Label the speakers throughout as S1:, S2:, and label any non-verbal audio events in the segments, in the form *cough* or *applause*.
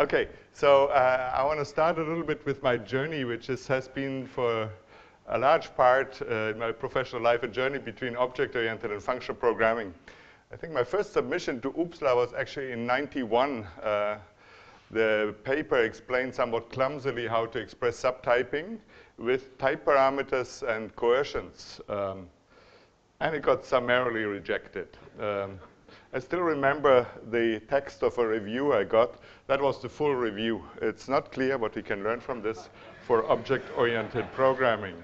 S1: Okay, so uh, I want to start a little bit with my journey, which is, has been for a large part uh, in my professional life a journey between object-oriented and functional programming. I think my first submission to OOPSLA was actually in 91. Uh, the paper explained somewhat clumsily how to express subtyping with type parameters and coercions. Um, and it got summarily rejected. Um, I still remember the text of a review I got. That was the full review. It's not clear what we can learn from this for object-oriented programming.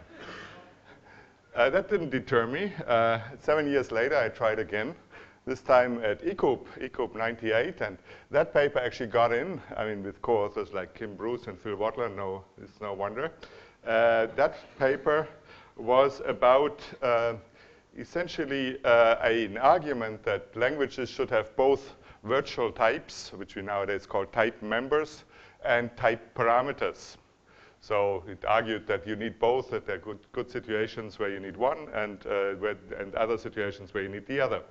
S1: Uh, that didn't deter me. Uh, seven years later, I tried again, this time at ECOOP, ECOOP 98, and that paper actually got in, I mean, with co-authors like Kim Bruce and Phil Wadler, no, it's no wonder. Uh, that paper was about uh, essentially uh, an argument that languages should have both virtual types, which we nowadays call type members, and type parameters. So it argued that you need both, that there are good, good situations where you need one and, uh, where, and other situations where you need the other.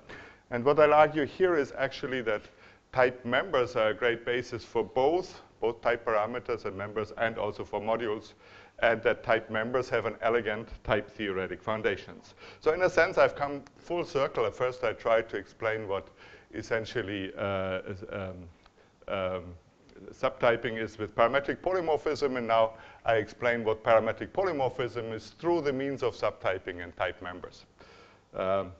S1: And what I'll argue here is actually that type members are a great basis for both, both type parameters and members, and also for modules and that type members have an elegant type theoretic foundations. So in a sense, I've come full circle. At first, I tried to explain what essentially uh, is, um, um, subtyping is with parametric polymorphism, and now I explain what parametric polymorphism is through the means of subtyping and type members. Um,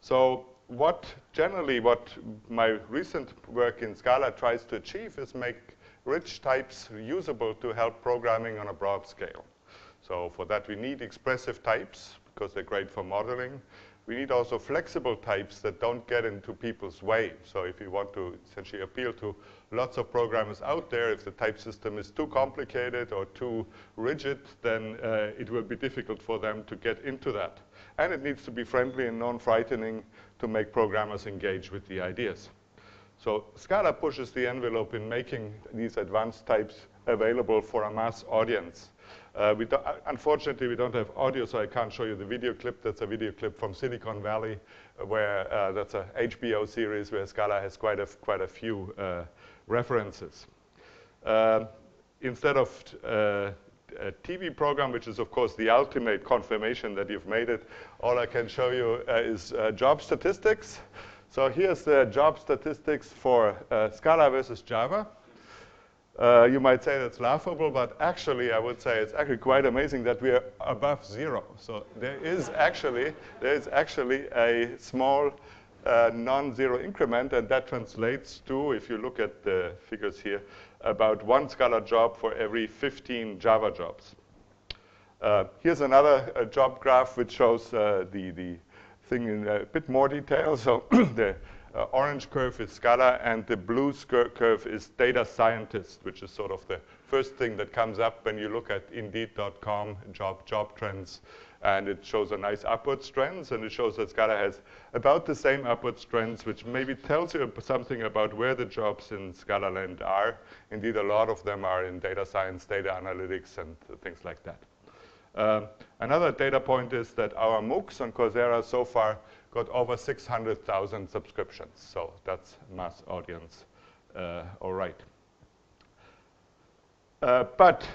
S1: so what generally what my recent work in Scala tries to achieve is make rich types usable to help programming on a broad scale. So for that, we need expressive types because they're great for modeling. We need also flexible types that don't get into people's way. So if you want to essentially appeal to lots of programmers out there, if the type system is too complicated or too rigid, then uh, it will be difficult for them to get into that. And it needs to be friendly and non-frightening to make programmers engage with the ideas. So Scala pushes the envelope in making these advanced types available for a mass audience. Uh, we uh, unfortunately, we don't have audio, so I can't show you the video clip. That's a video clip from Silicon Valley, uh, where uh, that's a HBO series where Scala has quite a, quite a few uh, references. Uh, instead of a TV program, which is, of course, the ultimate confirmation that you've made it, all I can show you is job statistics. So here's the job statistics for uh, Scala versus Java. Uh, you might say that's laughable, but actually I would say it's actually quite amazing that we are above zero. So there is actually, there is actually a small uh, non-zero increment, and that translates to, if you look at the figures here, about one Scala job for every 15 Java jobs. Uh, here's another uh, job graph which shows uh, the, the thing in a bit more detail. So *clears throat* the uh, orange curve is Scala, and the blue curve is data scientist, which is sort of the first thing that comes up when you look at Indeed.com job job trends. And it shows a nice upwards trends, and it shows that Scala has about the same upwards trends, which maybe tells you something about where the jobs in Scala land are. Indeed, a lot of them are in data science, data analytics, and things like that. Uh, another data point is that our MOOCs on Coursera so far got over 600,000 subscriptions. So that's mass audience, uh, all right. Uh, but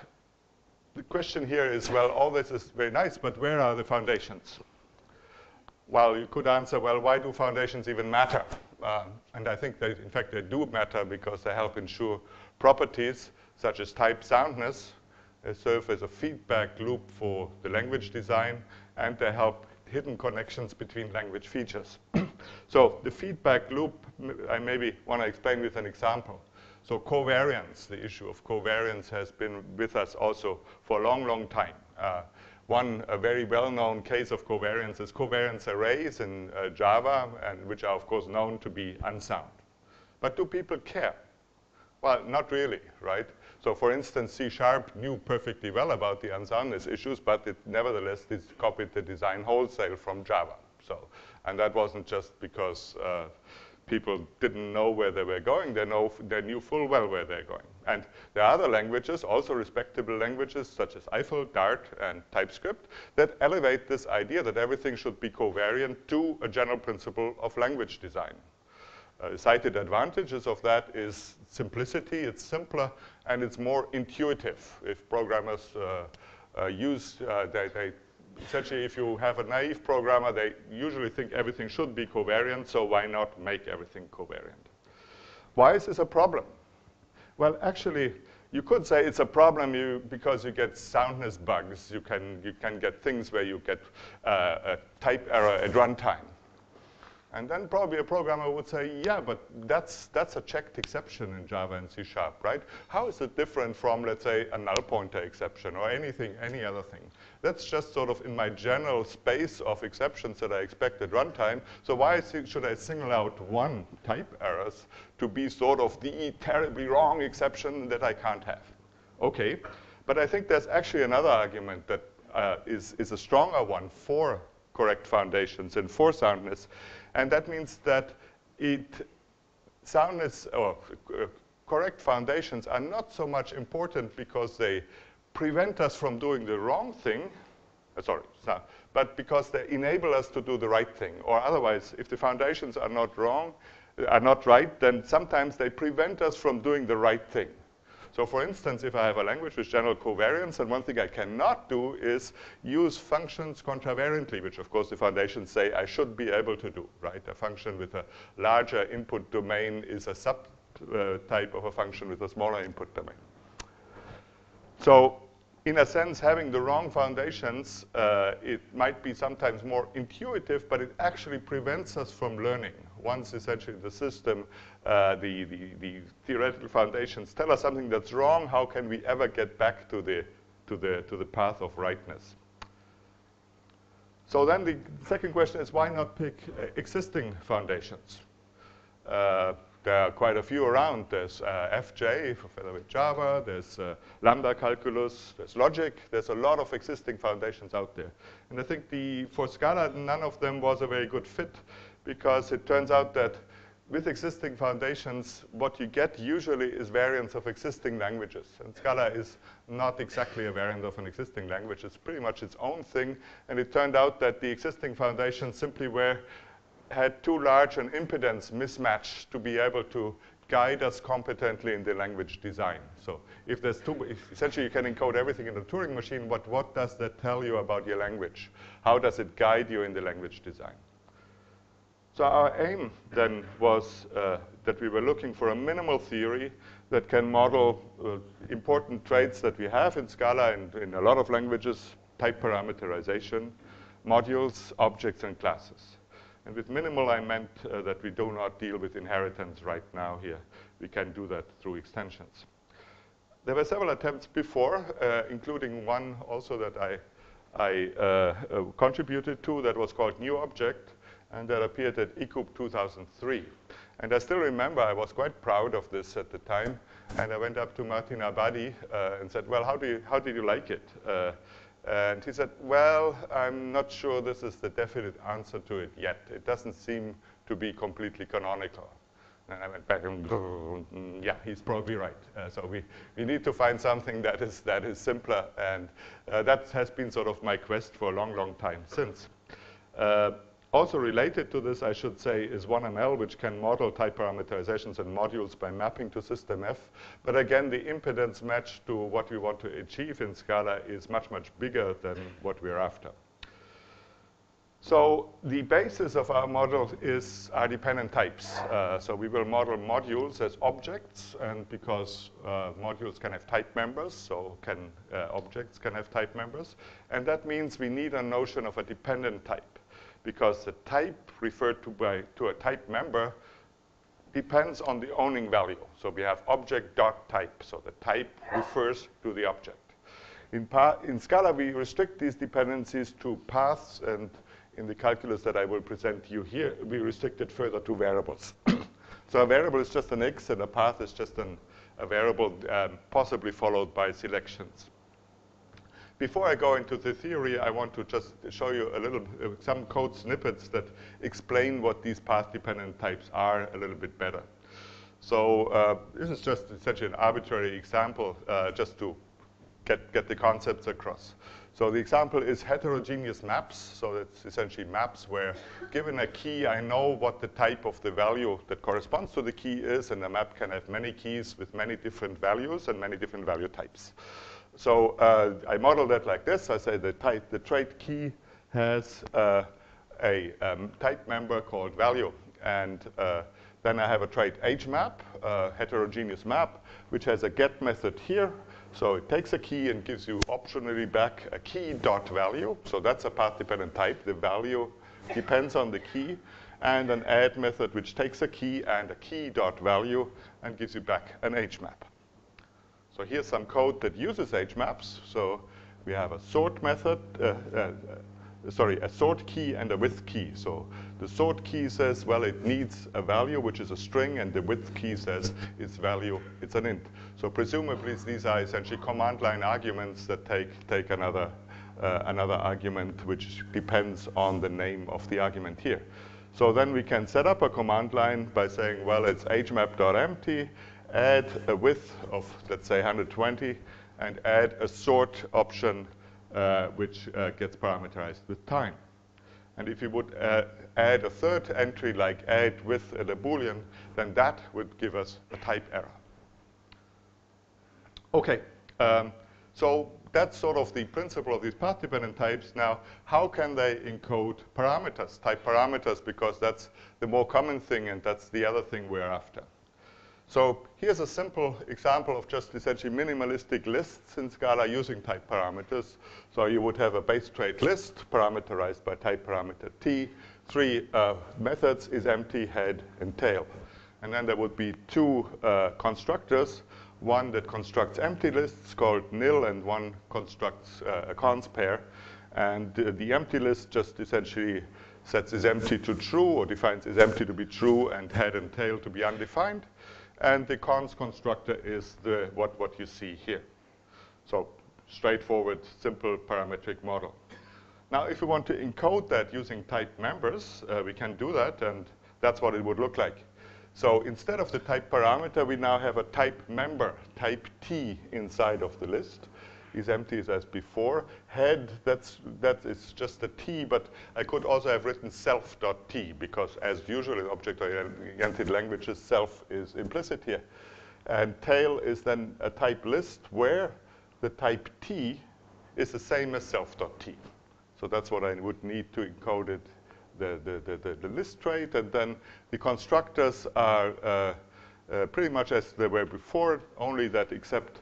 S1: the question here is, well, all this is very nice, but where are the foundations? Well, you could answer, well, why do foundations even matter? Uh, and I think that, in fact, they do matter because they help ensure properties such as type soundness, serve as a feedback loop for the language design, and they help hidden connections between language features. *clears throat* so the feedback loop, I maybe want to explain with an example. So covariance, the issue of covariance has been with us also for a long, long time. Uh, one a very well-known case of covariance is covariance arrays in uh, Java, and which are, of course, known to be unsound. But do people care? Well, not really, right? So for instance, C Sharp knew perfectly well about the unsoundness issues, but it nevertheless copied the design wholesale from Java. So, and that wasn't just because uh, people didn't know where they were going. They, know, they knew full well where they're going. And there are other languages, also respectable languages, such as Eiffel, Dart, and TypeScript, that elevate this idea that everything should be covariant to a general principle of language design. Uh, cited advantages of that is simplicity, it's simpler, and it's more intuitive. If programmers uh, uh, use, they, they, essentially if you have a naive programmer, they usually think everything should be covariant, so why not make everything covariant? Why is this a problem? Well, actually, you could say it's a problem you, because you get soundness bugs. You can, you can get things where you get uh, a type error at runtime. And then probably a programmer would say, yeah, but that's, that's a checked exception in Java and C Sharp, right? How is it different from, let's say, a null pointer exception or anything, any other thing? That's just sort of in my general space of exceptions that I expect at runtime. So why should I single out one type errors to be sort of the terribly wrong exception that I can't have? Okay, but I think there's actually another argument that uh, is is a stronger one for correct foundations and for soundness, and that means that it, soundness or uh, correct foundations are not so much important because they prevent us from doing the wrong thing, uh, sorry, so, but because they enable us to do the right thing. Or otherwise, if the foundations are not wrong, uh, are not right, then sometimes they prevent us from doing the right thing. So for instance, if I have a language with general covariance, and one thing I cannot do is use functions contravariantly, which of course the foundations say I should be able to do, right? A function with a larger input domain is a subtype uh, of a function with a smaller input domain. So in a sense, having the wrong foundations, uh, it might be sometimes more intuitive, but it actually prevents us from learning. Once essentially the system, uh, the, the, the, theoretical foundations tell us something that's wrong, how can we ever get back to the, to the, to the path of rightness? So then the second question is why not pick uh, existing foundations? Uh, there are quite a few around. There's uh, FJ for featherweight Java, there's uh, lambda calculus, there's logic. There's a lot of existing foundations out there. And I think the, for Scala, none of them was a very good fit because it turns out that with existing foundations, what you get usually is variants of existing languages. And Scala is not exactly a variant of an existing language. It's pretty much its own thing. And it turned out that the existing foundations simply were had too large an impedance mismatch to be able to guide us competently in the language design. So if there's too, if essentially you can encode everything in a Turing machine, but what does that tell you about your language? How does it guide you in the language design? So our aim then was uh, that we were looking for a minimal theory that can model uh, important traits that we have in Scala and in a lot of languages, type parameterization, modules, objects, and classes. And with minimal, I meant uh, that we do not deal with inheritance right now here. We can do that through extensions. There were several attempts before, uh, including one also that I, I uh, uh contributed to that was called New Object, and that appeared at ECOOP 2003. And I still remember I was quite proud of this at the time, and I went up to Martin Abadi uh, and said, well, how, do you, how did you like it? Uh, and he said, well, I'm not sure this is the definite answer to it yet. It doesn't seem to be completely canonical. And I went back and, mm, yeah, he's probably right. Uh, so we, we need to find something that is, that is simpler. And uh, that has been sort of my quest for a long, long time since. Uh, also related to this, I should say, is 1ML, which can model type parameterizations and modules by mapping to system F. But again, the impedance match to what we want to achieve in Scala is much, much bigger than what we're after. So the basis of our model is our dependent types. Uh, so we will model modules as objects, and because uh, modules can have type members, so can uh, objects can have type members. And that means we need a notion of a dependent type because the type referred to by to a type member depends on the owning value. So we have object dot type. So the type refers to the object. In, in Scala, we restrict these dependencies to paths, and in the calculus that I will present you here, we restrict it further to variables. *coughs* so a variable is just an x, and a path is just an, a variable um, possibly followed by selections. Before I go into the theory, I want to just show you a little, uh, some code snippets that explain what these path-dependent types are a little bit better. So uh, this is just essentially an arbitrary example uh, just to get, get the concepts across. So the example is heterogeneous maps. So it's essentially maps where given a key, I know what the type of the value that corresponds to the key is, and the map can have many keys with many different values and many different value types. So uh, I model that like this. I say the, type, the trait key has uh, a um, type member called value. And uh, then I have a trait HMap, heterogeneous map, which has a get method here. So it takes a key and gives you optionally back a key dot value. So that's a path-dependent type. The value depends on the key. And an add method which takes a key and a key dot value and gives you back an HMap. So here's some code that uses HMaps. So we have a sort method, uh, uh, sorry, a sort key and a width key. So the sort key says, well, it needs a value, which is a string, and the width key says its value, it's an int. So presumably these are essentially command line arguments that take, take another, uh, another argument which depends on the name of the argument here. So then we can set up a command line by saying, well, it's HMap.empty, add a width of, let's say, 120, and add a sort option uh, which uh, gets parameterized with time. And if you would uh, add a third entry like add width with a Boolean, then that would give us a type error. Okay, um, so that's sort of the principle of these path-dependent types. Now, how can they encode parameters, type parameters, because that's the more common thing and that's the other thing we're after. So here's a simple example of just essentially minimalistic lists in Scala using type parameters. So you would have a base trait list parameterized by type parameter t. Three uh, methods is empty, head, and tail. And then there would be two uh, constructors, one that constructs empty lists called nil, and one constructs uh, a cons pair. And the empty list just essentially sets is empty to true or defines is empty to be true and head and tail to be undefined. And the cons constructor is the, what, what you see here. So straightforward, simple parametric model. Now, if we want to encode that using type members, uh, we can do that, and that's what it would look like. So instead of the type parameter, we now have a type member, type T, inside of the list is empty as before. Head, that's, that is just a T, but I could also have written self.t because as usual in object-oriented languages, self is implicit here. And tail is then a type list where the type T is the same as self.t. So that's what I would need to encode it, the, the, the, the, list trait. And then the constructors are uh, uh, pretty much as they were before, only that except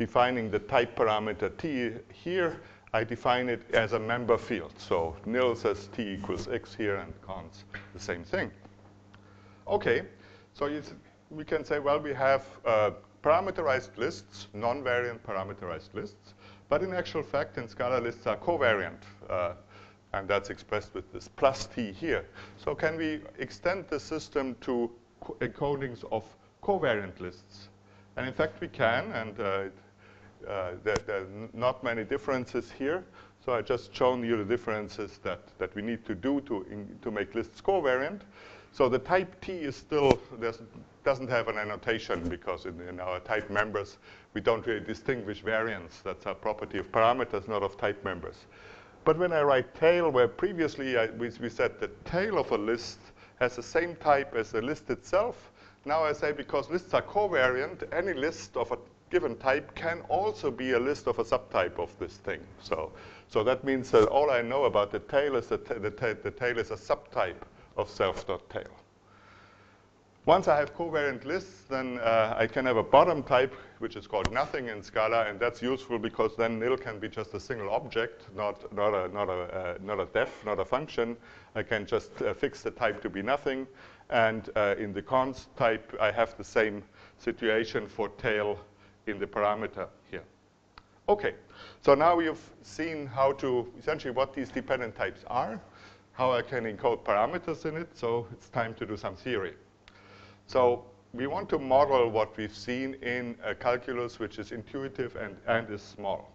S1: defining the type parameter t here, I define it as a member field. So nil says t equals x here, and cons the same thing. Okay, so we can say, well, we have uh, parameterized lists, non-variant parameterized lists, but in actual fact, in Scala lists are covariant, uh, and that's expressed with this plus t here. So can we extend the system to encodings of covariant lists? And in fact, we can, and uh, Uh, there, there, are not many differences here. So I just shown you the differences that, that we need to do to, in, to make lists covariant. So the type T is still, doesn't have an annotation because in, in, our type members, we don't really distinguish variants. That's a property of parameters, not of type members. But when I write tail, where previously I, we, we said the tail of a list has the same type as the list itself, now I say because lists are covariant, any list of a given type can also be a list of a subtype of this thing. So, so that means that all I know about the tail is that the, ta the tail is a subtype of self.tail. Once I have covariant lists, then uh, I can have a bottom type, which is called nothing in Scala, and that's useful because then nil can be just a single object, not, not, a, not, a, uh, not a def, not a function. I can just uh, fix the type to be nothing. And uh, in the cons type, I have the same situation for tail in the parameter here. Okay, so now we've seen how to, essentially what these dependent types are, how I can encode parameters in it, so it's time to do some theory. So we want to model what we've seen in a calculus which is intuitive and, and is small.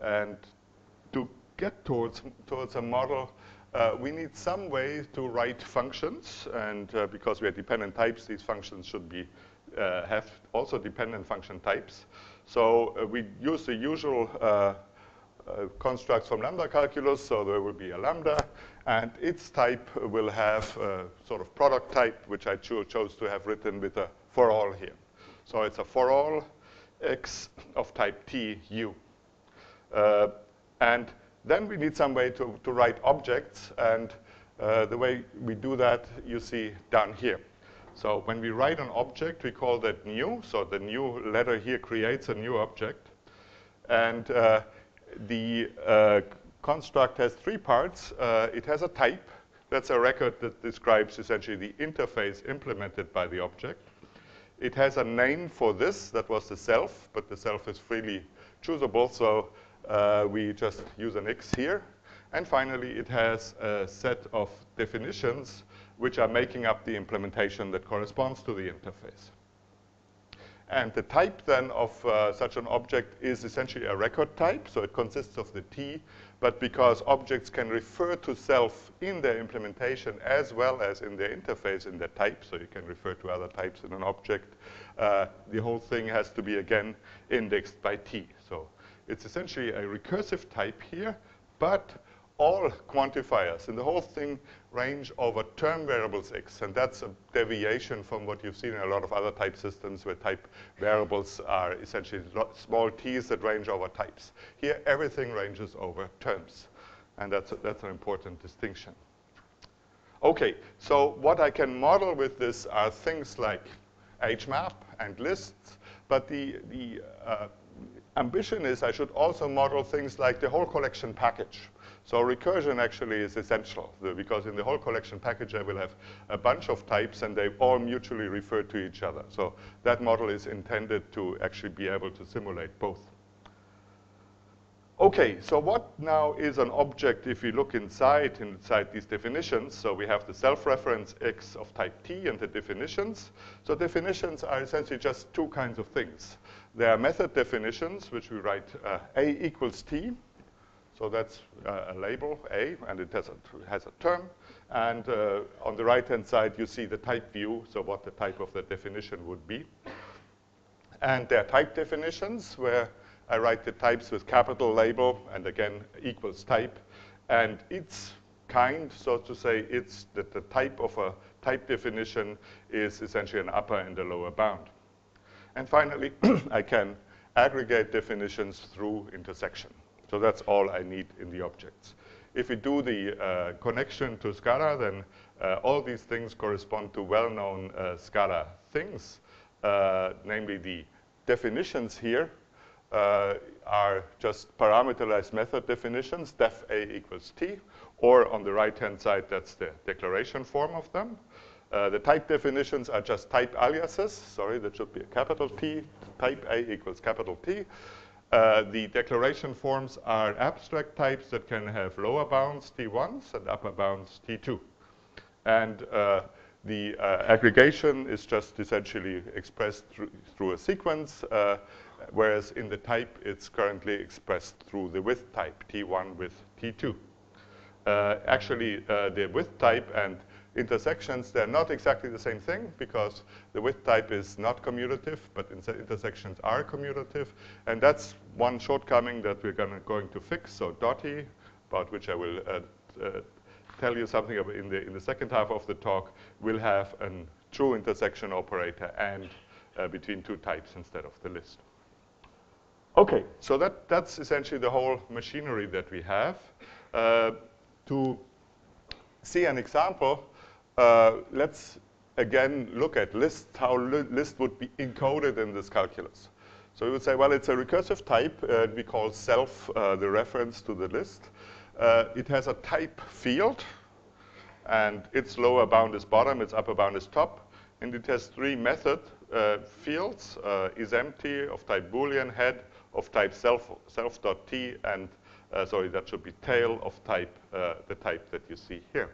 S1: And to get towards, towards a model, uh, we need some way to write functions, and uh, because we are dependent types, these functions should be uh, have also dependent function types. So uh, we use the usual uh, uh, constructs from lambda calculus, so there will be a lambda, and its type will have a sort of product type, which I cho chose to have written with a for all here. So it's a for all x of type t u. Uh, and then we need some way to, to write objects, and uh, the way we do that you see down here. So when we write an object, we call that new. So the new letter here creates a new object. And uh, the uh, construct has three parts. Uh, it has a type. That's a record that describes essentially the interface implemented by the object. It has a name for this. That was the self, but the self is freely choosable. So uh, we just use an x here. And finally, it has a set of definitions which are making up the implementation that corresponds to the interface. And the type then of uh, such an object is essentially a record type, so it consists of the T, but because objects can refer to self in their implementation as well as in their interface in their type, so you can refer to other types in an object, uh, the whole thing has to be again indexed by T. So it's essentially a recursive type here, but all quantifiers in the whole thing range over term variables x, and that's a deviation from what you've seen in a lot of other type systems where type variables are essentially small t's that range over types. Here, everything ranges over terms, and that's, a, that's an important distinction. Okay, so what I can model with this are things like HMAP and lists, but the, the uh, ambition is I should also model things like the whole collection package. So recursion actually is essential because in the whole collection package I will have a bunch of types and they all mutually refer to each other. So that model is intended to actually be able to simulate both. Okay, so what now is an object if we look inside, inside these definitions? So we have the self-reference x of type t and the definitions. So definitions are essentially just two kinds of things. There are method definitions, which we write uh, a equals t, so that's uh, a label, A, and it has a, has a term. And uh, on the right-hand side, you see the type view, so what the type of the definition would be. And there are type definitions where I write the types with capital label and again equals type. And its kind, so to say, it's that the type of a type definition is essentially an upper and a lower bound. And finally, *clears throat* I can aggregate definitions through intersection. So that's all I need in the objects. If we do the uh, connection to Scala, then uh, all these things correspond to well-known uh, Scala things, uh, namely the definitions here uh, are just parameterized method definitions, def a equals t, or on the right-hand side, that's the declaration form of them. Uh, the type definitions are just type aliases. Sorry, that should be a capital T. Type A equals capital T. Uh, the declaration forms are abstract types that can have lower bounds T1s and upper bounds T2. And uh, the uh, aggregation is just essentially expressed through, through a sequence, uh, whereas in the type it's currently expressed through the with type, T1 with T2. Uh, actually, the with type and intersections, they're not exactly the same thing because the with type is not commutative, but intersections are commutative. And that's one shortcoming that we're gonna, going to fix. So Dotty, about which I will uh, uh, tell you something in the, in the second half of the talk, will have a true intersection operator and uh, between two types instead of the list. Okay, so that, that's essentially the whole machinery that we have. Uh, to see an example, let's again look at list, how li list would be encoded in this calculus. So we would say, well, it's a recursive type. Uh, we call self uh, the reference to the list. Uh, it has a type field, and its lower bound is bottom, its upper bound is top. And it has three method uh, fields, uh, is empty of type boolean, head of type self, self.t, and sorry, that should be tail of type, the type that you see here.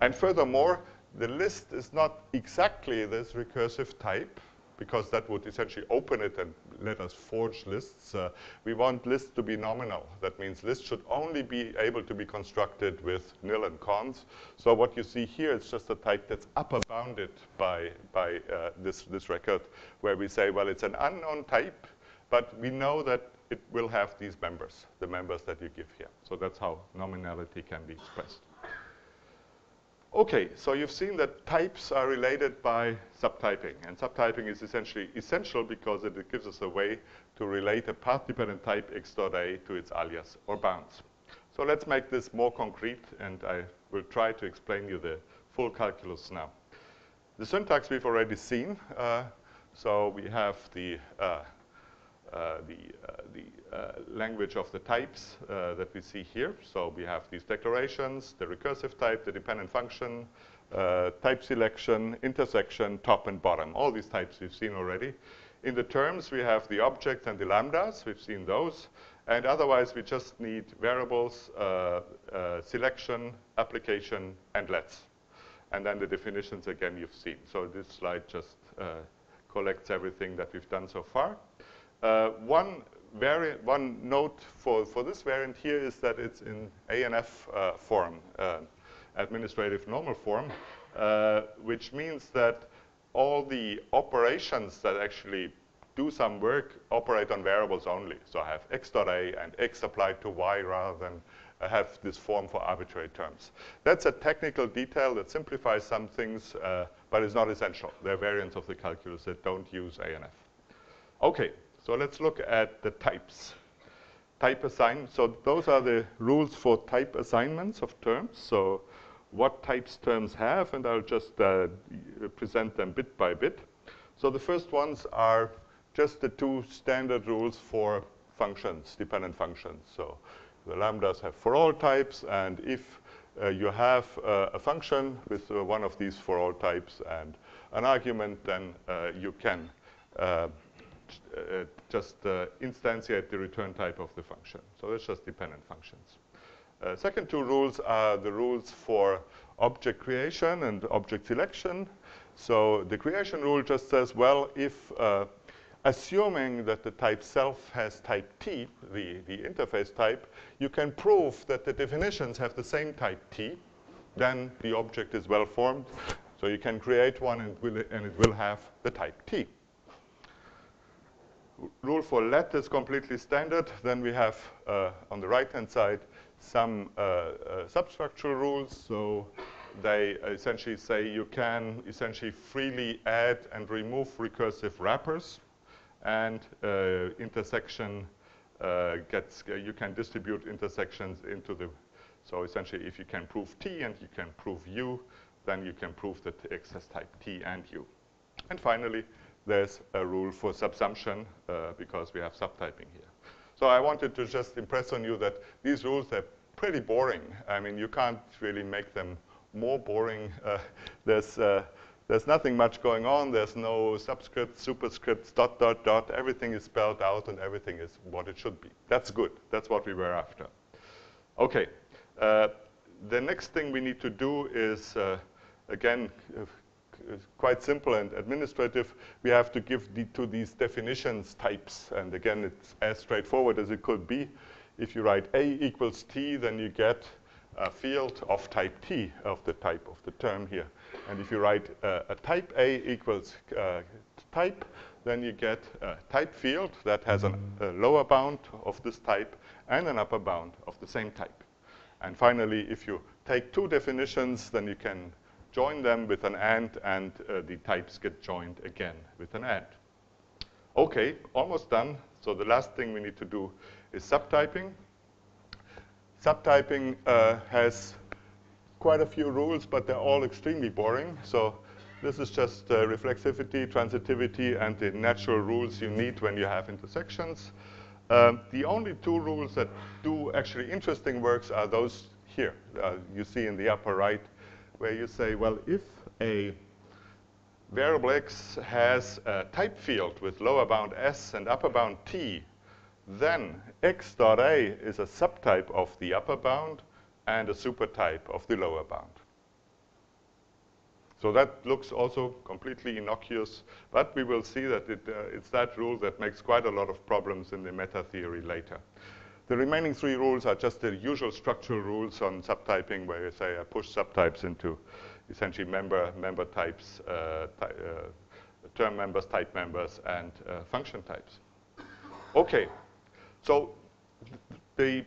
S1: And furthermore, the list is not exactly this recursive type because that would essentially open it and let us forge lists. Uh, we want lists to be nominal. That means lists should only be able to be constructed with nil and cons. So what you see here is just a type that's upper bounded by, by uh, this, this record where we say, well, it's an unknown type but we know that it will have these members, the members that you give here. So that's how nominality can be expressed. Okay, so you've seen that types are related by subtyping, and subtyping is essentially essential because it, gives us a way to relate a path-dependent type x a to its alias or bounds. So let's make this more concrete, and I will try to explain you the full calculus now. The syntax we've already seen. Uh, so we have the uh, uh, the, uh, the language of the types that we see here. So we have these declarations, the recursive type, the dependent function, type selection, intersection, top and bottom. All these types we've seen already. In the terms, we have the objects and the lambdas. We've seen those. And otherwise, we just need variables, uh, uh, selection, application, and lets. And then the definitions, again, you've seen. So this slide just uh, collects everything that we've done so far. Uh, one one note for, for this variant here is that it's in ANF uh, form, uh, administrative normal form, uh, which means that all the operations that actually do some work operate on variables only. So I have x dot a and x applied to y rather than have this form for arbitrary terms. That's a technical detail that simplifies some things, uh, but is not essential. There are variants of the calculus that don't use ANF. Okay, so let's look at the types. Type assign, so those are the rules for type assignments of terms. So what types terms have, and I'll just uh, present them bit by bit. So the first ones are just the two standard rules for functions, dependent functions. So the lambdas have for all types, and if uh, you have uh, a function with uh, one of these for all types and an argument, then uh, you can uh, uh, just uh, instantiate the return type of the function. So it's just dependent functions. Uh, second two rules are the rules for object creation and object selection. So the creation rule just says, well, if uh, assuming that the type self has type T, the, the interface type, you can prove that the definitions have the same type T, then the object is well formed. So you can create one and, will, and it will have the type T rule for let is completely standard. Then we have, uh, on the right-hand side, some uh, uh, substructural rules. So they essentially say you can essentially freely add and remove recursive wrappers. And uh, intersection uh, gets, uh, you can distribute intersections into the, so essentially if you can prove T and you can prove U, then you can prove that X has type T and U. And finally, there's a rule for subsumption uh, because we have subtyping here. So I wanted to just impress on you that these rules are pretty boring. I mean, you can't really make them more boring. Uh, *laughs* there's, uh, there's nothing much going on. There's no subscript, superscript, dot, dot, dot. Everything is spelled out and everything is what it should be. That's good. That's what we were after. Okay. Uh, the next thing we need to do is, uh, quite simple and administrative. We have to give the, to these definitions types. And again, it's as straightforward as it could be. If you write A equals T, then you get a field of type T of the type of the term here. And if you write uh, a type A equals uh, type, then you get a type field that has an, a lower bound of this type and an upper bound of the same type. And finally, if you take two definitions, then you can join them with an AND, and uh, the types get joined again with an AND. Okay, almost done. So the last thing we need to do is subtyping. Subtyping uh, has quite a few rules, but they're all extremely boring. So this is just uh, reflexivity, transitivity, and the natural rules you need when you have intersections. Um, the only two rules that do actually interesting works are those here. Uh, you see in the upper right where you say, well, if a variable x has a type field with lower bound s and upper bound t, then x dot a is a subtype of the upper bound and a supertype of the lower bound. So that looks also completely innocuous, but we will see that it, uh, it's that rule that makes quite a lot of problems in the meta theory later. The remaining three rules are just the usual structural rules on subtyping where you say I push subtypes into essentially member, member types, uh, uh, term members, type members, and uh, function types. Okay, so the,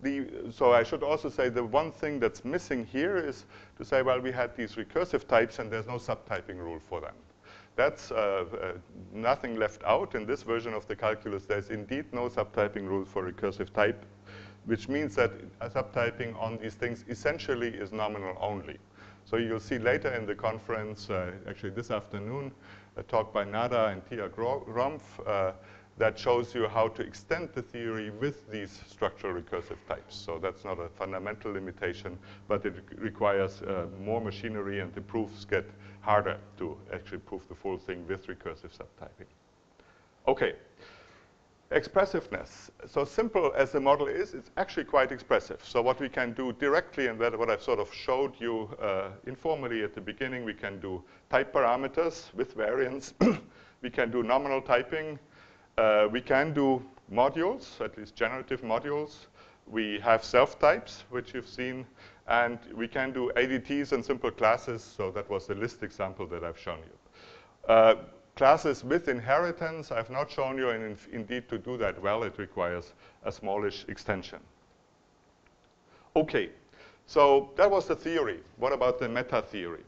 S1: the, so I should also say the one thing that's missing here is to say, well, we had these recursive types and there's no subtyping rule for them. That's uh, uh, nothing left out in this version of the calculus. There's indeed no subtyping rule for recursive type, which means that subtyping on these things essentially is nominal only. So you'll see later in the conference, uh, actually this afternoon, a talk by Nada and Tiark Rompf that shows you how to extend the theory with these structural recursive types. So that's not a fundamental limitation, but it requires uh, more machinery and the proofs get harder to actually prove the full thing with recursive subtyping. Okay, expressiveness. So simple as the model is, it's actually quite expressive. So what we can do directly, and what I've sort of showed you uh, informally at the beginning, we can do type parameters with variance. *coughs* we can do nominal typing. Uh, we can do modules, at least generative modules. We have self-types, which you've seen. And we can do ADTs and simple classes. So that was the list example that I've shown you. Uh, classes with inheritance, I've not shown you, and indeed to do that well, it requires a smallish extension. Okay, so that was the theory. What about the meta theory?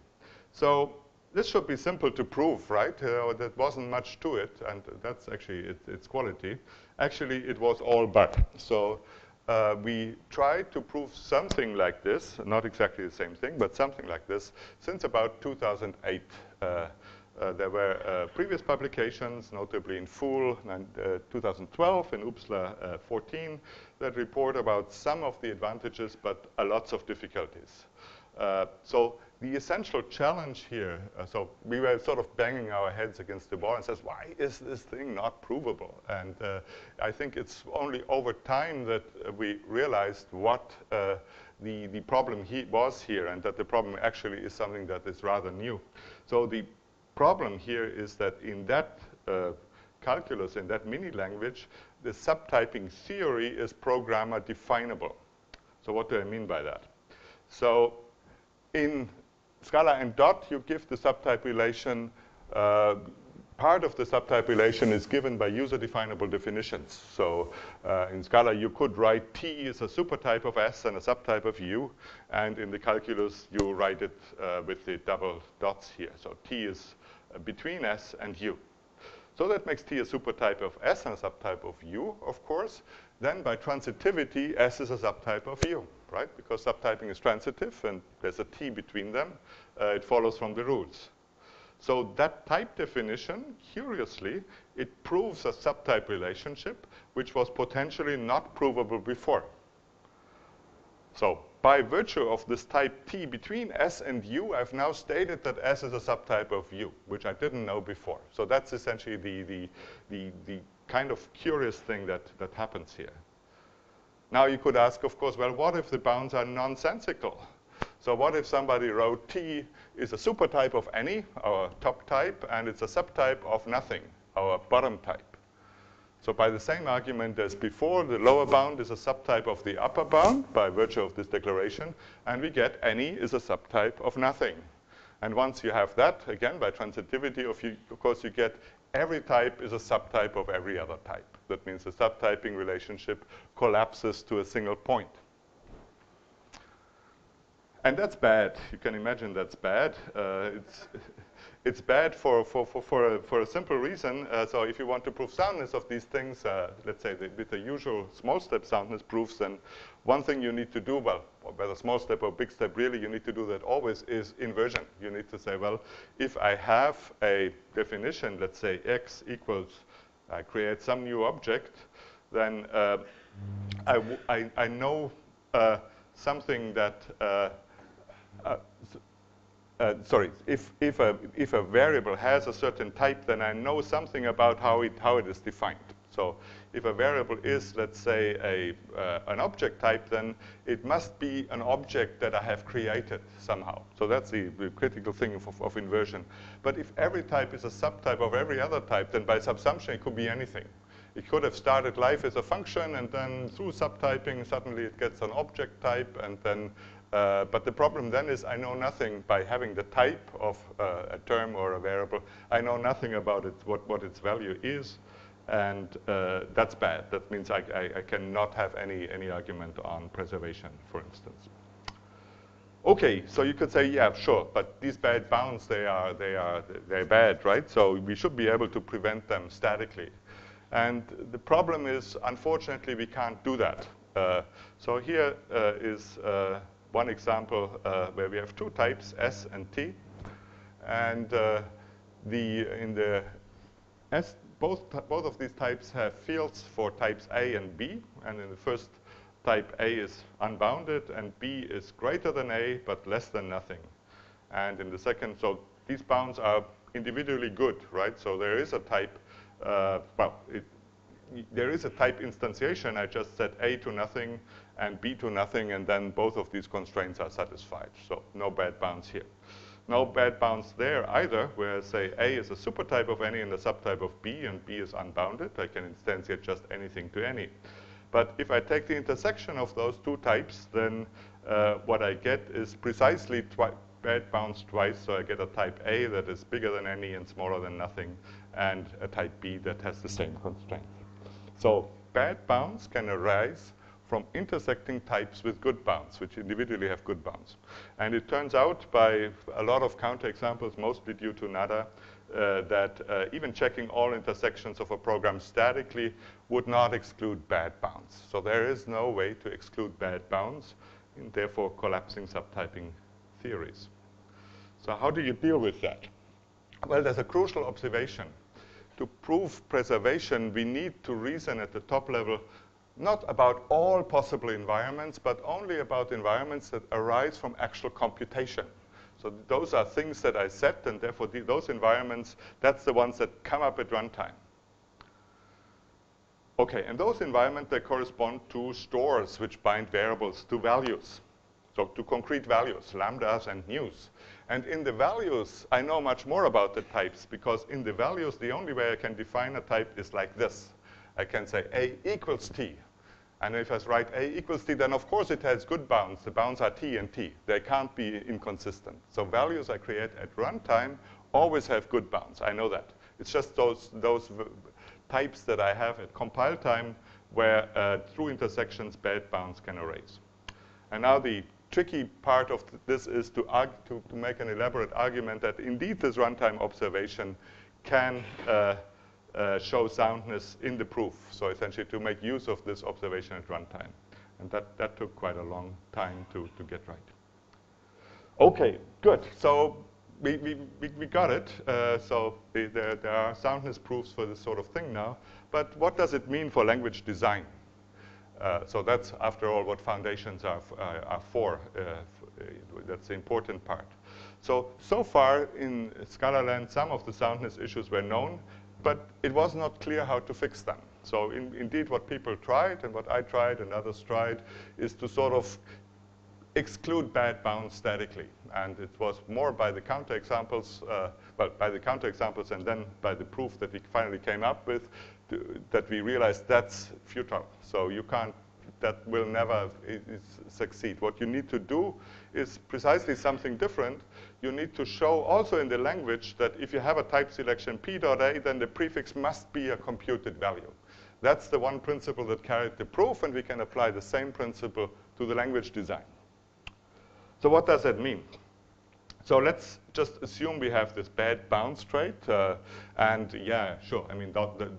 S1: So this should be simple to prove, right? Uh, there wasn't much to it, and that's actually it, its quality. Actually, it was all but. So uh, we tried to prove something like this, not exactly the same thing, but something like this, since about 2008. Uh, uh, there were uh, previous publications, notably in FOOL in uh, 2012 and OOPSLA 14, that report about some of the advantages, but a lots of difficulties. so the essential challenge here, uh, so we were sort of banging our heads against the wall and says, why is this thing not provable? And uh, I think it's only over time that uh, we realized what the, the problem he was here and that the problem actually is something that is rather new. So the problem here is that in that uh, calculus, in that mini language, the subtyping theory is programmer definable. So what do I mean by that? So in Scala and DOT, you give the subtype relation uh, part of the subtype relation is given by user-definable definitions. So uh, in Scala, you could write T is a supertype of S and a subtype of U. And in the calculus, you write it uh, with the double dots here. So T is between S and U. So that makes T a supertype of S and a subtype of U, of course. Then by transitivity, S is a subtype of U, right? Because subtyping is transitive and there's a T between them. Uh, it follows from the rules. So that type definition, curiously, it proves a subtype relationship which was potentially not provable before. So by virtue of this type T between S and U, I've now stated that S is a subtype of U, which I didn't know before. So that's essentially the, the, the, the kind of curious thing that, that happens here. Now you could ask, of course, well, what if the bounds are nonsensical? So what if somebody wrote T is a supertype of any, our top type, and it's a subtype of nothing, our bottom type? So by the same argument as before, the lower bound is a subtype of the upper bound by virtue of this declaration, and we get any is a subtype of nothing. And once you have that, again, by transitivity, of, you, of course, you get every type is a subtype of every other type. That means the subtyping relationship collapses to a single point. And that's bad. You can imagine that's bad. Uh, it's it's bad for, for, for, for, a, for a simple reason. Uh, so if you want to prove soundness of these things, uh, let's say the, with the usual small step soundness proofs, then one thing you need to do, well, whether small step or big step, really you need to do that always is inversion. You need to say, well, if I have a definition, let's say x equals, I create some new object, then uh, I, I, know uh, something that uh, uh, sorry, if, if, a, if a variable has a certain type, then I know something about how it, how it is defined. So if a variable is, let's say, a, uh, an object type, then it must be an object that I have created somehow. So that's the, the critical thing of, of, inversion. But if every type is a subtype of every other type, then by subsumption it could be anything. It could have started life as a function, and then through subtyping, suddenly it gets an object type, and then uh, but the problem then is I know nothing by having the type of uh, a term or a variable. I know nothing about it, what, what its value is. And uh, that's bad. That means I, I, I, cannot have any, any argument on preservation, for instance. Okay, so you could say, yeah, sure, but these bad bounds, they are, they are, they're bad, right? So we should be able to prevent them statically. And the problem is, unfortunately, we can't do that. Uh, so here uh, is uh, one example uh, where we have two types, S and T. And uh, the, in the S, both, both of these types have fields for types A and B. And in the first type, A is unbounded, and B is greater than A, but less than nothing. And in the second, so these bounds are individually good, right? So there is a type, uh, well, it, there is a type instantiation. I just set A to nothing and B to nothing, and then both of these constraints are satisfied. So no bad bounds here. No bad bounds there either, where say A is a supertype of any and a subtype of B, and B is unbounded. I can instantiate just anything to any. But if I take the intersection of those two types, then uh, what I get is precisely bad bounds twice. So I get a type A that is bigger than any and smaller than nothing, and a type B that has the same constraint. So bad bounds can arise from intersecting types with good bounds, which individually have good bounds. And it turns out by a lot of counterexamples, mostly due to Nada, uh, that uh, even checking all intersections of a program statically would not exclude bad bounds. So there is no way to exclude bad bounds, and therefore collapsing subtyping theories. So how do you deal with that? Well, there's a crucial observation to prove preservation, we need to reason at the top level not about all possible environments, but only about environments that arise from actual computation. So those are things that I set, and therefore the, those environments, that's the ones that come up at runtime. Okay, and those environments, they correspond to stores which bind variables to values. So to concrete values, lambdas and news. And in the values, I know much more about the types because in the values, the only way I can define a type is like this. I can say A equals T. And if I write A equals T, then of course it has good bounds. The bounds are T and T. They can't be inconsistent. So values I create at runtime always have good bounds. I know that. It's just those, those types that I have at compile time where uh, through intersections bad bounds can arise. And now the tricky part of this is to, to, to, make an elaborate argument that indeed this runtime observation can uh, uh, show soundness in the proof. So essentially to make use of this observation at runtime. And that, that took quite a long time to, to get right. Okay, good. So we, we, we got it. Uh, so the, there, there are soundness proofs for this sort of thing now. But what does it mean for language design? Uh, so that's, after all, what foundations are, uh, are for. Uh, that's the important part. So, so far in Scala land, some of the soundness issues were known, but it was not clear how to fix them. So in, indeed, what people tried and what I tried and others tried is to sort of exclude bad bounds statically. And it was more by the counterexamples, uh, well, by the counterexamples and then by the proof that we finally came up with to, that we realized that's futile. So you can't, that will never succeed. What you need to do is precisely something different. You need to show also in the language that if you have a type selection p.a, then the prefix must be a computed value. That's the one principle that carried the proof, and we can apply the same principle to the language design. So what does that mean? So let's just assume we have this bad bounds trait. Uh, and yeah, sure, I mean,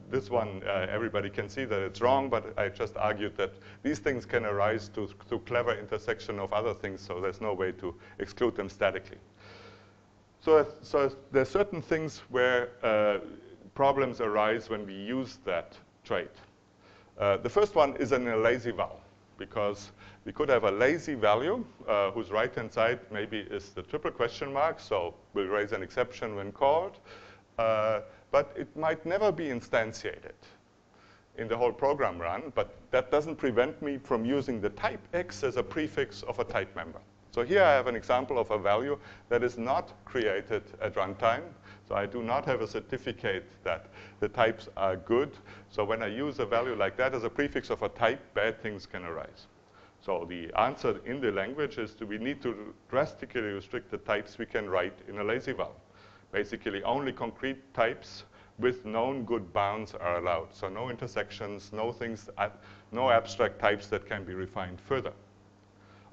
S1: this one, uh, everybody can see that it's wrong, but I just argued that these things can arise to, to clever intersection of other things, so there's no way to exclude them statically. So, so there are certain things where uh, problems arise when we use that trait. Uh, the first one is in a lazy because we could have a lazy value uh, whose right-hand side maybe is the triple question mark, so we'll raise an exception when called. Uh, but it might never be instantiated in the whole program run, but that doesn't prevent me from using the type x as a prefix of a type member. So here I have an example of a value that is not created at runtime. So I do not have a certificate that the types are good. So when I use a value like that as a prefix of a type, bad things can arise. So the answer in the language is we need to drastically restrict the types we can write in a lazy val. Basically only concrete types with known good bounds are allowed. So no intersections, no things, no abstract types that can be refined further.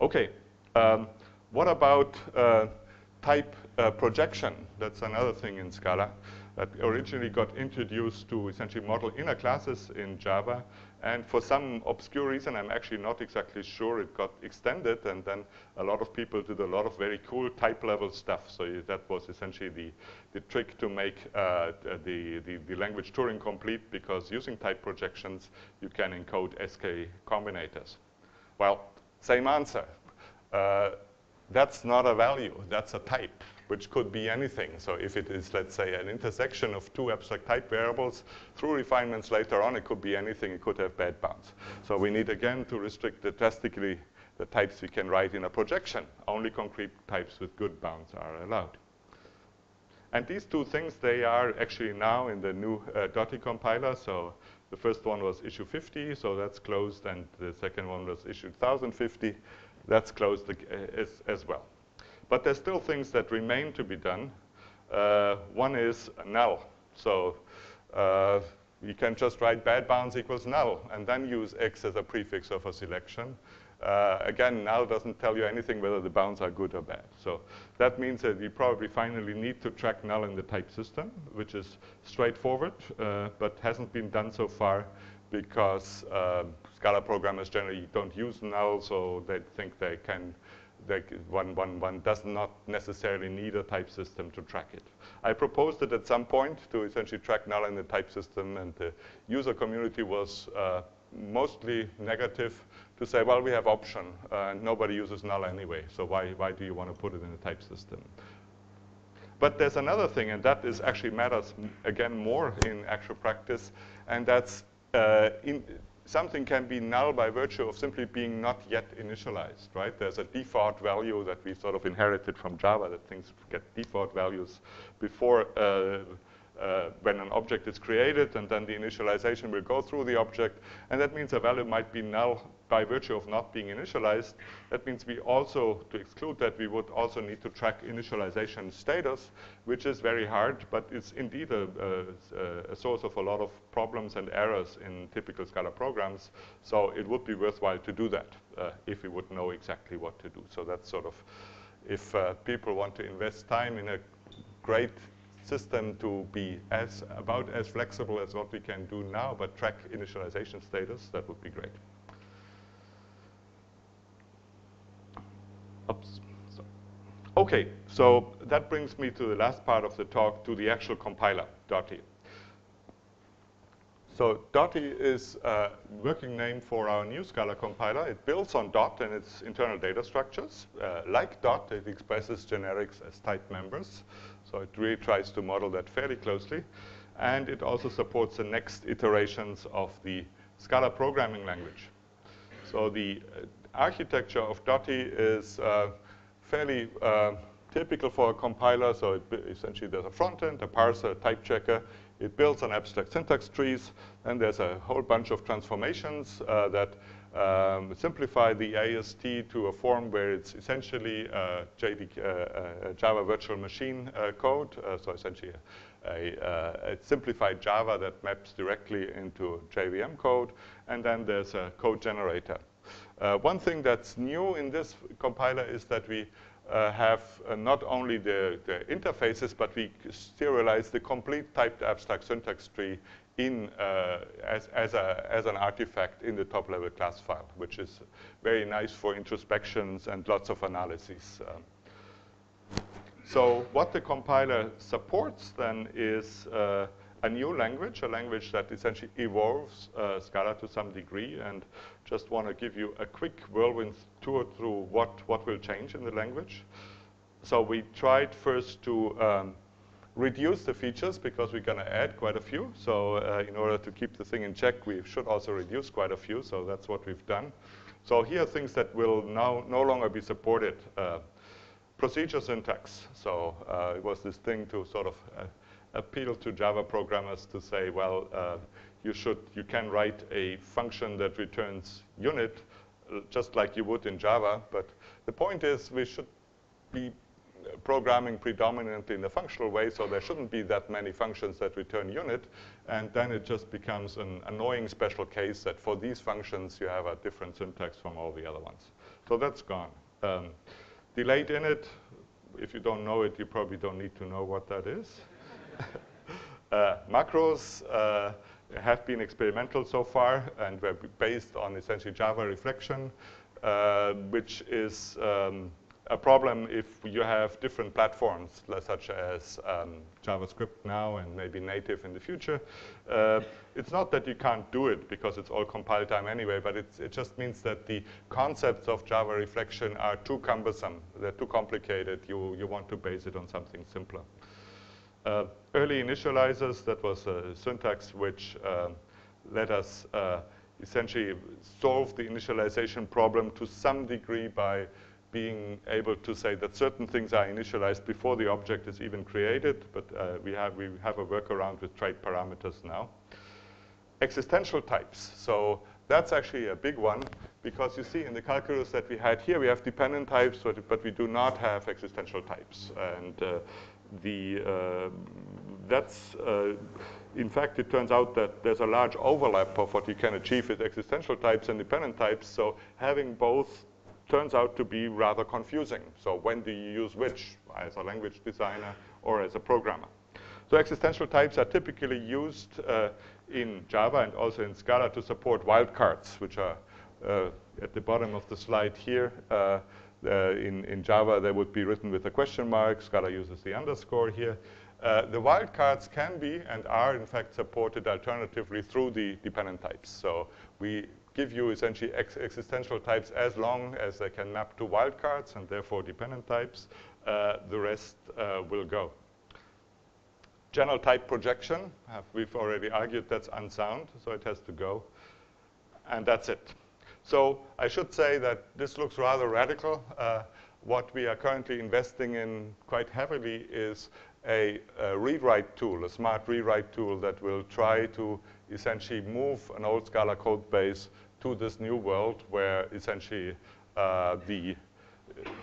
S1: Okay, um, what about uh, type uh, projection? That's another thing in Scala that originally got introduced to essentially model inner classes in Java. And for some obscure reason, I'm actually not exactly sure, it got extended. And then a lot of people did a lot of very cool type level stuff. So that was essentially the, the trick to make uh, the, the, the, language Turing complete, because using type projections, you can encode SK combinators. Well, same answer. Uh, that's not a value, that's a type which could be anything. So if it is, let's say, an intersection of two abstract type variables, through refinements later on, it could be anything. It could have bad bounds. So we need, again, to restrict drastically the types we can write in a projection. Only concrete types with good bounds are allowed. And these two things, they are actually now in the new uh, Dotty compiler. So the first one was issue 50, so that's closed, and the second one was issue 1050. That's closed uh, as, as well. But there's still things that remain to be done. Uh, one is null. So uh, you can just write bad bounds equals null and then use x as a prefix of a selection. Uh, again, null doesn't tell you anything whether the bounds are good or bad. So that means that we probably finally need to track null in the type system, which is straightforward, uh, but hasn't been done so far because uh, Scala programmers generally don't use null, so they think they can one, one, one does not necessarily need a type system to track it. I proposed it at some point to essentially track null in the type system, and the user community was uh, mostly negative to say, well, we have option, uh, nobody uses null anyway, so why, why do you want to put it in the type system? But there's another thing, and that is actually matters, again, more in actual practice, and that's uh, in, something can be null by virtue of simply being not yet initialized, right? There's a default value that we sort of inherited from Java that things get default values before uh, uh, when an object is created, and then the initialization will go through the object. And that means a value might be null by virtue of not being initialized. That means we also, to exclude that, we would also need to track initialization status, which is very hard, but it's indeed a, a, a source of a lot of problems and errors in typical Scala programs. So it would be worthwhile to do that uh, if we would know exactly what to do. So that's sort of, if uh, people want to invest time in a great system to be as about as flexible as what we can do now, but track initialization status, that would be great. Oops. So. Okay, so that brings me to the last part of the talk, to the actual compiler, Dotty. So Dotty is a working name for our new Scala compiler. It builds on Dot and its internal data structures. Uh, like Dot, it expresses generics as type members. So it really tries to model that fairly closely. And it also supports the next iterations of the Scala programming language. So the uh, architecture of Dotty is uh, fairly uh, typical for a compiler. So it, essentially there's a front end, a parser, a type checker. It builds on abstract syntax trees. And there's a whole bunch of transformations uh, that um, simplify the AST to a form where it's essentially uh, JV, uh, Java virtual machine uh, code, uh, so essentially a, a, simplified Java that maps directly into JVM code, and then there's a code generator. Uh, one thing that's new in this compiler is that we uh, have uh, not only the, the, interfaces, but we serialize the complete typed abstract syntax tree in uh, as, as, a, as an artifact in the top-level class file, which is very nice for introspections and lots of analyses. Um, so what the compiler supports then is uh, a new language, a language that essentially evolves uh, Scala to some degree, and just want to give you a quick whirlwind tour through what, what will change in the language. So we tried first to um, reduce the features because we're going to add quite a few. So uh, in order to keep the thing in check, we should also reduce quite a few. So that's what we've done. So here are things that will now no longer be supported. Uh, procedure syntax. So uh, it was this thing to sort of uh, appeal to Java programmers to say, well, uh, you should, you can write a function that returns unit uh, just like you would in Java. But the point is we should be programming predominantly in a functional way, so there shouldn't be that many functions that return unit. And then it just becomes an annoying special case that for these functions, you have a different syntax from all the other ones. So that's gone. Um, delayed init, if you don't know it, you probably don't need to know what that is. *laughs* uh, macros uh, have been experimental so far and were based on essentially Java reflection, uh, which is um, a problem if you have different platforms, such as um, JavaScript now and maybe native in the future. Uh, it's not that you can't do it because it's all compile time anyway, but it just means that the concepts of Java reflection are too cumbersome. They're too complicated. You, you want to base it on something simpler. Uh, early initializers, that was a syntax which uh, let us uh, essentially solve the initialization problem to some degree by being able to say that certain things are initialized before the object is even created, but uh, we, have, we have a workaround with trait parameters now. Existential types. So that's actually a big one because you see in the calculus that we had here, we have dependent types, but we do not have existential types. And uh, the, uh, that's, uh, in fact, it turns out that there's a large overlap of what you can achieve with existential types and dependent types. So having both turns out to be rather confusing. So when do you use which, as a language designer or as a programmer? So existential types are typically used uh, in Java and also in Scala to support wildcards, which are uh, at the bottom of the slide here. Uh, uh in, in Java, they would be written with a question mark. Scala uses the underscore here. Uh, the wildcards can be and are, in fact, supported alternatively through the dependent types. So we give you essentially ex existential types as long as they can map to wildcards and therefore dependent types. Uh, the rest uh, will go. General type projection, uh, we've already argued that's unsound, so it has to go. And that's it. So I should say that this looks rather radical. Uh, what we are currently investing in quite heavily is a, a, rewrite tool, a smart rewrite tool that will try to essentially move an old Scala code base to this new world where essentially uh, the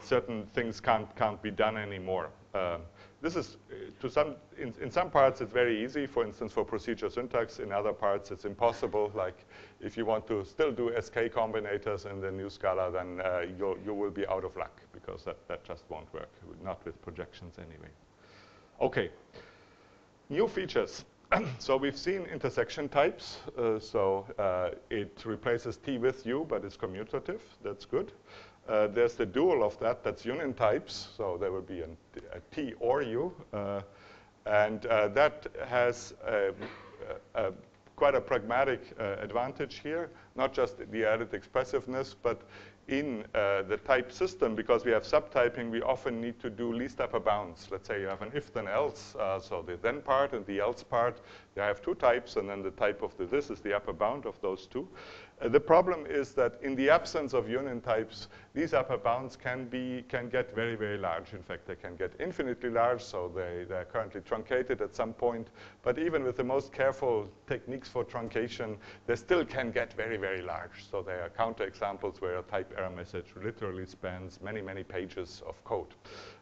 S1: certain things can't, can't be done anymore. Um, this is, uh, to some, in, in some parts it's very easy, for instance, for procedure syntax. In other parts it's impossible. Like if you want to still do SK combinators in the new Scala, then uh, you you will be out of luck because that, that just won't work, not with projections anyway. Okay, new features. *clears throat* so we've seen intersection types. Uh, so uh, it replaces T with U, but it's commutative. That's good. Uh, there's the dual of that. That's union types. So there will be an, a T or U. Uh, and uh, that has a, a, a quite a pragmatic uh, advantage here, not just the added expressiveness, but in uh, the type system, because we have subtyping, we often need to do least upper bounds. Let's say you have an if then else, uh, so the then part and the else part, you have two types, and then the type of the this is the upper bound of those two. Uh, the problem is that in the absence of union types, these upper bounds can be can get very, very large. In fact, they can get infinitely large, so they, they're currently truncated at some point. But even with the most careful techniques for truncation, they still can get very, very large. So there are counterexamples where a type error message literally spans many, many pages of code.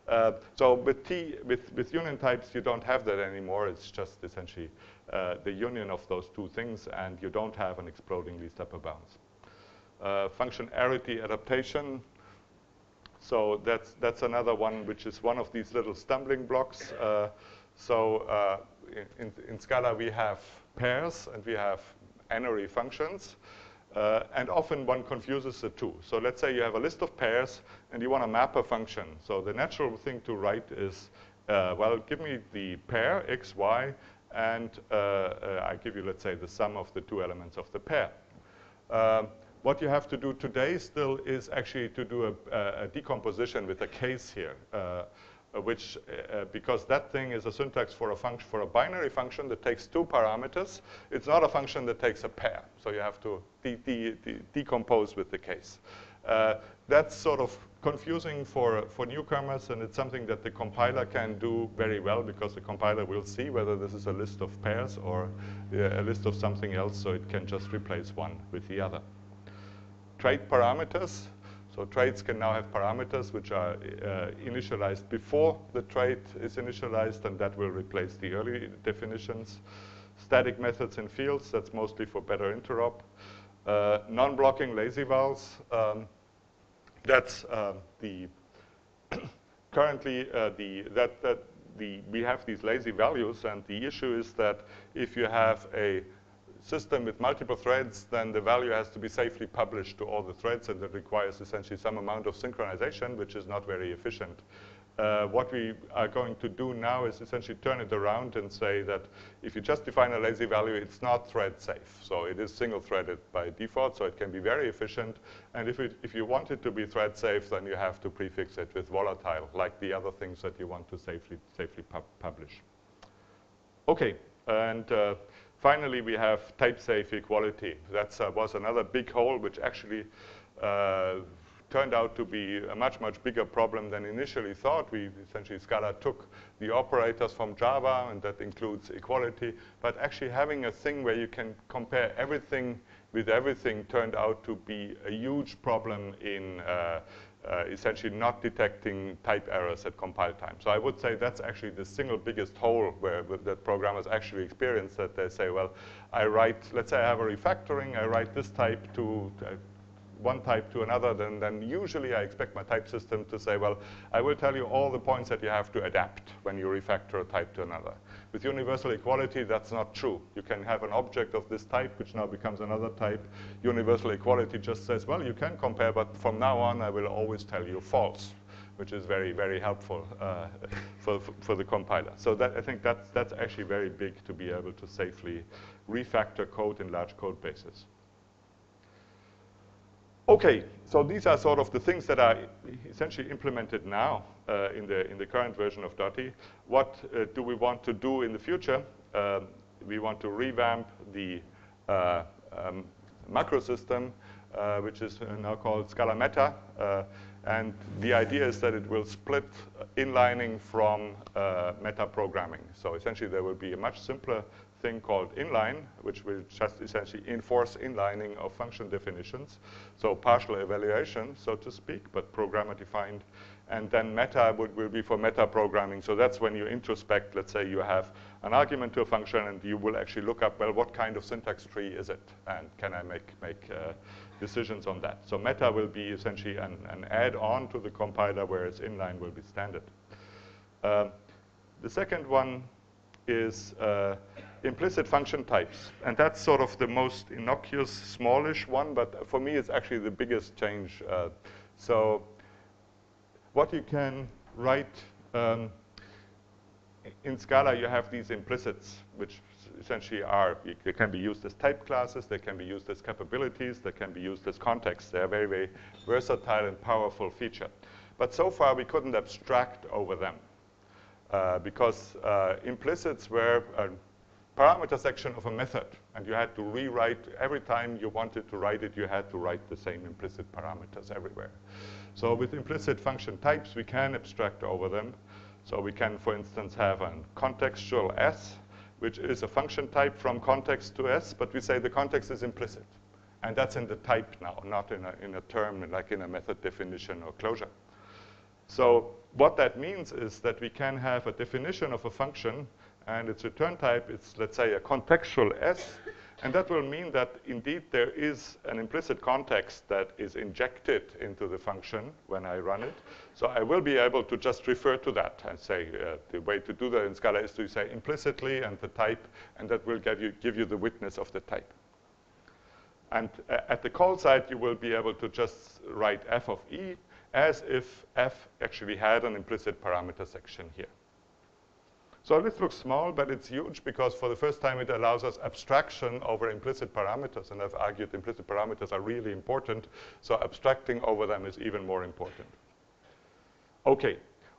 S1: Uh, so with T, with, with union types, you don't have that anymore. It's just essentially the union of those two things, and you don't have an exploding least upper bounds. Uh, function arity adaptation. So that's, that's another one which is one of these little stumbling blocks. Uh, so uh, in, in Scala, we have pairs and we have n-ary functions. Uh, and often one confuses the two. So let's say you have a list of pairs and you want to map a function. So the natural thing to write is, uh, well, give me the pair x, y, and uh, uh, I give you, let's say, the sum of the two elements of the pair. Um, what you have to do today still is actually to do a, a decomposition with a case here, uh, which, uh, because that thing is a syntax for a function, for a binary function that takes two parameters. It's not a function that takes a pair, so you have to de de de decompose with the case. Uh, that's sort of confusing for, for newcomers, and it's something that the compiler can do very well because the compiler will see whether this is a list of pairs or uh, a list of something else, so it can just replace one with the other. Trait parameters. So traits can now have parameters which are uh, initialized before the trait is initialized, and that will replace the early definitions. Static methods and fields, that's mostly for better interop. Uh, Non-blocking lazy vals, um, that's uh, the *coughs* currently uh, the that that the we have these lazy values, and the issue is that if you have a system with multiple threads, then the value has to be safely published to all the threads, and that requires essentially some amount of synchronization, which is not very efficient. Uh, what we are going to do now is essentially turn it around and say that if you just define a lazy value, it's not thread safe. So it is single-threaded by default, so it can be very efficient. And if, it, if you want it to be thread safe, then you have to prefix it with volatile, like the other things that you want to safely, safely pub publish. Okay, and uh, Finally, we have type-safe equality. That uh, was another big hole, which actually uh, turned out to be a much, much bigger problem than initially thought. We essentially, Scala took the operators from Java, and that includes equality. But actually having a thing where you can compare everything with everything turned out to be a huge problem in uh, uh, essentially not detecting type errors at compile time. So I would say that's actually the single biggest hole where that programmers actually experience that they say, well, I write, let's say I have a refactoring, I write this type to, uh, one type to another, then, then usually I expect my type system to say, well, I will tell you all the points that you have to adapt when you refactor a type to another. With universal equality, that's not true. You can have an object of this type, which now becomes another type. Universal equality just says, well, you can compare, but from now on, I will always tell you false, which is very, very helpful uh, for, for the compiler. So that, I think that's, that's actually very big to be able to safely refactor code in large code bases. Okay, so these are sort of the things that are essentially implemented now uh, in, the, in the current version of Dotty. What uh, do we want to do in the future? Um, we want to revamp the uh, um, macro system, uh, which is now called Scala Meta. Uh, and the idea is that it will split inlining from uh, meta programming. So essentially, there will be a much simpler thing called inline, which will just essentially enforce inlining of function definitions. So partial evaluation, so to speak, but programmer defined. And then meta would, will be for meta programming. So that's when you introspect, let's say you have an argument to a function and you will actually look up, well, what kind of syntax tree is it? And can I make, make uh, decisions on that? So meta will be essentially an, an add-on to the compiler, whereas inline will be standard. Uh, the second one is uh, implicit function types. And that's sort of the most innocuous, smallish one, but for me it's actually the biggest change. Uh, so what you can write um, in Scala, you have these implicits, which essentially are, they can be used as type classes, they can be used as capabilities, they can be used as context. They're a very, very versatile and powerful feature. But so far, we couldn't abstract over them. Uh, because uh, implicits were uh, parameter section of a method, and you had to rewrite, every time you wanted to write it, you had to write the same implicit parameters everywhere. So with implicit function types, we can abstract over them. So we can, for instance, have a contextual S, which is a function type from context to S, but we say the context is implicit. And that's in the type now, not in a, in a term like in a method definition or closure. So what that means is that we can have a definition of a function and its return type is, let's say, a contextual S. And that will mean that indeed there is an implicit context that is injected into the function when I run it. So I will be able to just refer to that and say uh, the way to do that in Scala is to say implicitly and the type, and that will give you, give you the witness of the type. And uh, at the call side, you will be able to just write f of e as if f actually had an implicit parameter section here. So this looks small, but it's huge because for the first time it allows us abstraction over implicit parameters. And I've argued implicit parameters are really important. So abstracting over them is even more important. Okay,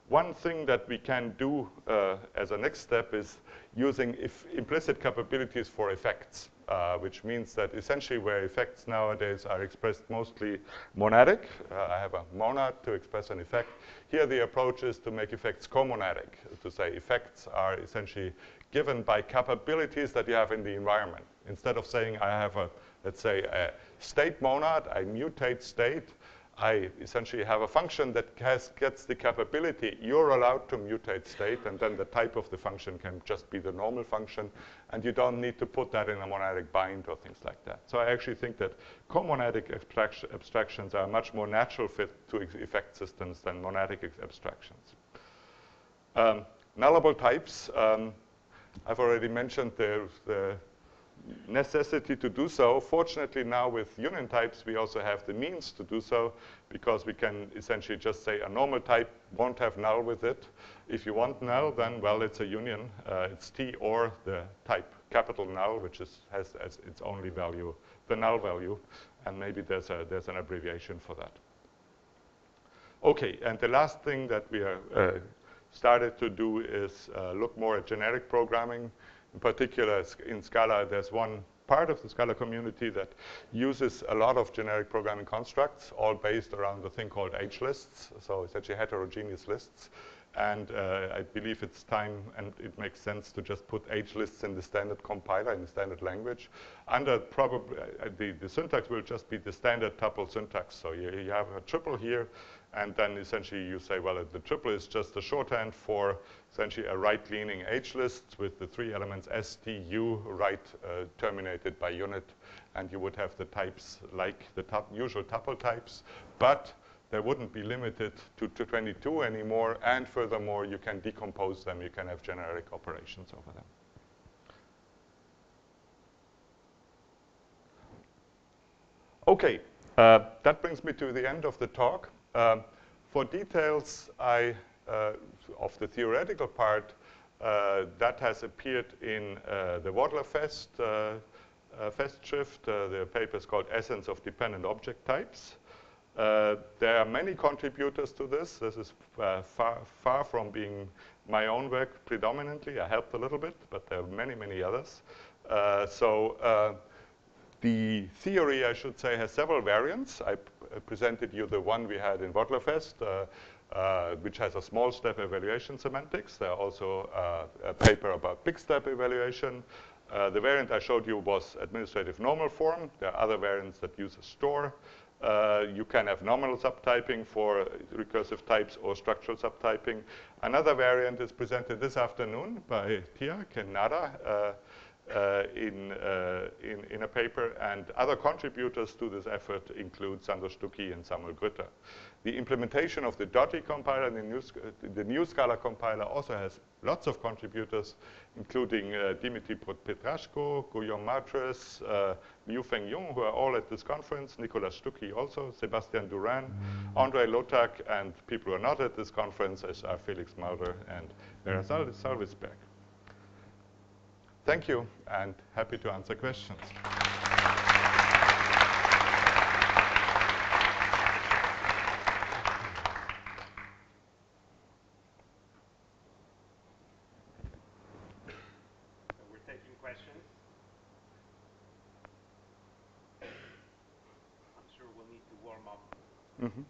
S1: one thing that we can do uh, as a next step is using implicit capabilities for effects uh, which means that essentially where effects nowadays are expressed mostly monadic, uh, I have a monad to express an effect. Here the approach is to make effects comonadic, to say effects are essentially given by capabilities that you have in the environment. Instead of saying I have a, let's say, a state monad, I mutate state, I essentially have a function that has, gets the capability, you're allowed to mutate state, and then the type of the function can just be the normal function, and you don't need to put that in a monadic bind or things like that. So I actually think that comonadic abstraction, abstractions are a much more natural fit to effect systems than monadic abstractions. Um, nullable types, um, I've already mentioned the, the necessity to do so. Fortunately, now with union types, we also have the means to do so because we can essentially just say a normal type won't have null with it. If you want null, then, well, it's a union. Uh, it's T or the type capital null, which is, has as its only value the null value. And maybe there's, a, there's an abbreviation for that. Okay, and the last thing that we are uh, started to do is uh, look more at generic programming. In particular, in Scala, there's one part of the Scala community that uses a lot of generic programming constructs, all based around the thing called H-lists, so essentially heterogeneous lists. And uh, I believe it's time and it makes sense to just put H-lists in the standard compiler, in the standard language. Under probably, uh, the, the syntax will just be the standard tuple syntax. So you, you have a triple here, and then essentially you say, well, the triple is just a shorthand for essentially a right-leaning H-list with the three elements S, T, U, right uh, terminated by unit. And you would have the types like the usual tuple types, but they wouldn't be limited to, to 22 anymore. And furthermore, you can decompose them. You can have generic operations over them. Okay, uh, that brings me to the end of the talk. Um, for details I, uh, of the theoretical part, uh, that has appeared in uh, the Wadler Fest, uh, uh, Festschrift. the paper is called Essence of Dependent Object Types. there are many contributors to this. This is far, far from being my own work predominantly. I helped a little bit, but there are many, many others. so the theory, I should say, has several variants. I presented you the one we had in Wadlerfest, uh, uh, which has a small step evaluation semantics. There are also uh, a paper about big step evaluation. Uh, the variant I showed you was administrative normal form. There are other variants that use a store. Uh, you can have nominal subtyping for recursive types or structural subtyping. Another variant is presented this afternoon by Tiark and Nada. Uh, in, uh, in, in, a paper, and other contributors to this effort include Sandor Stucki and Samuel Grütter. The implementation of the Dotty compiler, the new, the new Scala compiler, also has lots of contributors, including uh, Dmitry Petrashko, Guillaume Martres, uh, Liu Fengyun, who are all at this conference, Nicolas Stucki also, Sebastian Duran, mm. Ondřej Lhoták, and people who are not at this conference as are Felix Mulder and Vera Salvisberg. Thank you, and happy to answer questions.
S2: we're taking questions. I'm sure we'll need to warm up. Mm -hmm.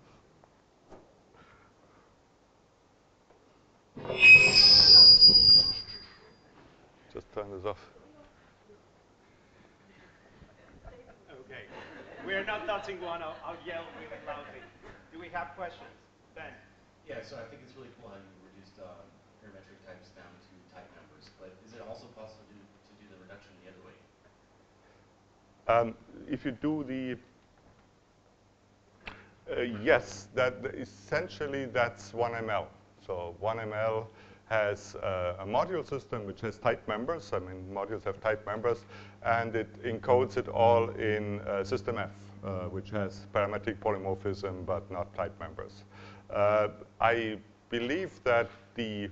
S1: turn this off.
S2: Okay. We're not touching one. I'll, I'll yell really loudly. Do we have questions? Ben?
S3: Yeah, so I think it's really cool how you reduced uh, parametric types down to type members. But is it also possible to, to do the reduction the other way?
S1: Um, if you do the uh, yes, that essentially that's 1ML. So 1ML has uh, a module system which has type members. I mean, modules have type members, and it encodes it all in uh, system F, uh, which has parametric polymorphism but not type members. Uh, I believe that the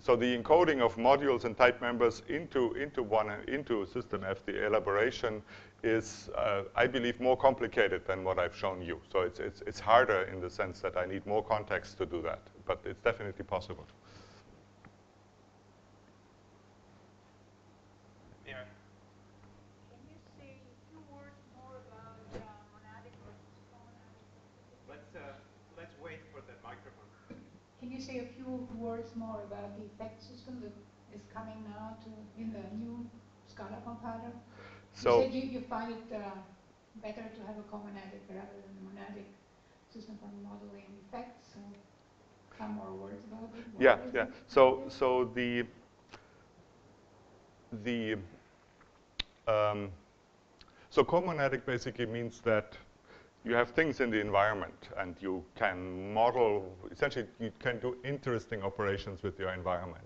S1: so the encoding of modules and type members into into one into system F, the elaboration is, uh, I believe, more complicated than what I've shown you. So it's it's it's harder in the sense that I need more context to do that, but it's definitely possible.
S4: say a few words more about the effect system that is coming now to in the new Scala compiler? So you said you, you find it uh, better to have a comonadic rather than a monadic system for modeling effects. So some more words about it.
S1: Yeah, yeah.
S4: it?
S1: So, so the the um, so comonadic basically means that you have things in the environment and you can model. Essentially, you can do interesting operations with your environment.